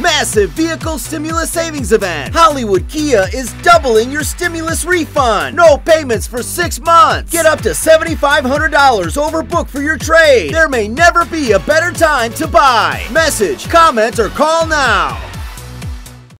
Massive vehicle stimulus savings event. Hollywood Kia is doubling your stimulus refund. No payments for six months. Get up to $7,500 over book for your trade. There may never be a better time to buy. Message, comment, or call now.